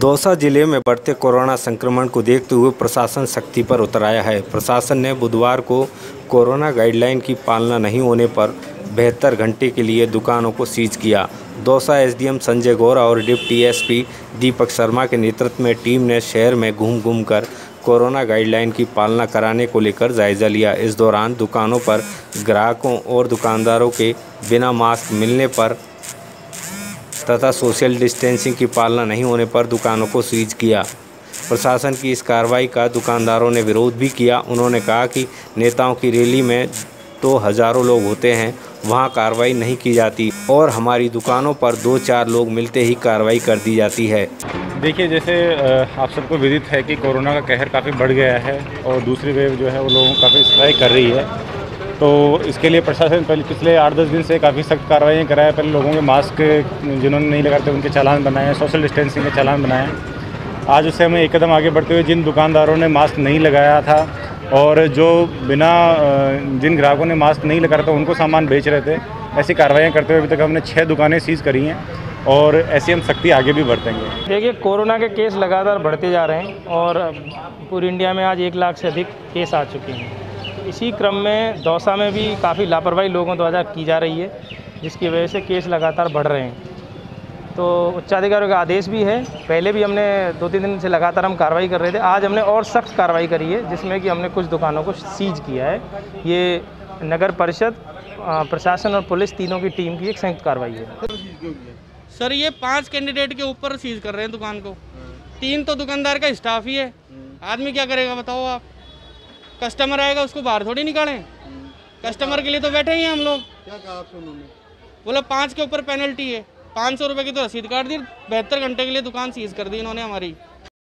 दौसा ज़िले में बढ़ते कोरोना संक्रमण को देखते हुए प्रशासन सख्ती पर उतर आया है। प्रशासन ने बुधवार को कोरोना गाइडलाइन की पालना नहीं होने पर बेहतर घंटे के लिए दुकानों को सीज किया। दौसा एसडीएम संजय गौरा और डिप्टी एसपी दीपक शर्मा के नेतृत्व में टीम ने शहर में घूम घूम कर कोरोना गाइडलाइन की पालना कराने को लेकर जायजा लिया। इस दौरान दुकानों पर ग्राहकों और दुकानदारों के बिना मास्क मिलने पर तथा सोशल डिस्टेंसिंग की पालना नहीं होने पर दुकानों को सीज किया। प्रशासन की इस कार्रवाई का दुकानदारों ने विरोध भी किया। उन्होंने कहा कि नेताओं की रैली में तो हज़ारों लोग होते हैं, वहाँ कार्रवाई नहीं की जाती और हमारी दुकानों पर दो चार लोग मिलते ही कार्रवाई कर दी जाती है। देखिए, जैसे आप सबको विदित है कि कोरोना का कहर काफ़ी बढ़ गया है और दूसरी वेव जो है वो लोगों को काफ़ी स्ट्राइक कर रही है। तो इसके लिए प्रशासन पहले पिछले आठ दस दिन से काफ़ी सख्त कार्रवाई कराया पहले लोगों के मास्क जिन्होंने नहीं लगाते उनके चालान बनाए हैं, सोशल डिस्टेंसिंग के चालान बनाए हैं। आज उससे हमें एक कदम आगे बढ़ते हुए जिन दुकानदारों ने मास्क नहीं लगाया था और जो बिना जिन ग्राहकों ने मास्क नहीं लगा था, उनको सामान बेच रहे थे, ऐसी कार्रवाइयाँ करते हुए अभी तक हमने छः दुकानें सीज़ करी हैं और ऐसी हम सख्ती आगे भी बढ़तेंगे। देखिए, कोरोना के केस लगातार बढ़ते जा रहे हैं और पूरी इंडिया में आज एक लाख से अधिक केस आ चुके हैं। इसी क्रम में दौसा में भी काफ़ी लापरवाही लोगों द्वारा की जा रही है जिसकी वजह से केस लगातार बढ़ रहे हैं। तो उच्चाधिकारियों का आदेश भी है पहले भी हमने दो तीन दिन से लगातार हम कार्रवाई कर रहे थे आज हमने और सख्त कार्रवाई करी है जिसमें कि हमने कुछ दुकानों को सीज किया है। ये नगर परिषद प्रशासन और पुलिस तीनों की टीम की एक संयुक्त कार्रवाई है। सर ये पाँच कैंडिडेट के ऊपर सीज कर रहे हैं दुकान को। तीन तो दुकानदार का स्टाफ ही। है। आदमी क्या करेगा बताओ आप। कस्टमर आएगा उसको बाहर थोड़ी निकालें। कस्टमर के लिए तो बैठे ही हैं हम लोग। क्या कहा आपसे उन्होंने बोला पाँच के ऊपर पेनल्टी है। पाँच सौ रुपये की तो रसीद काट दी बहत्तर घंटे के लिए दुकान सीज कर दी इन्होंने हमारी।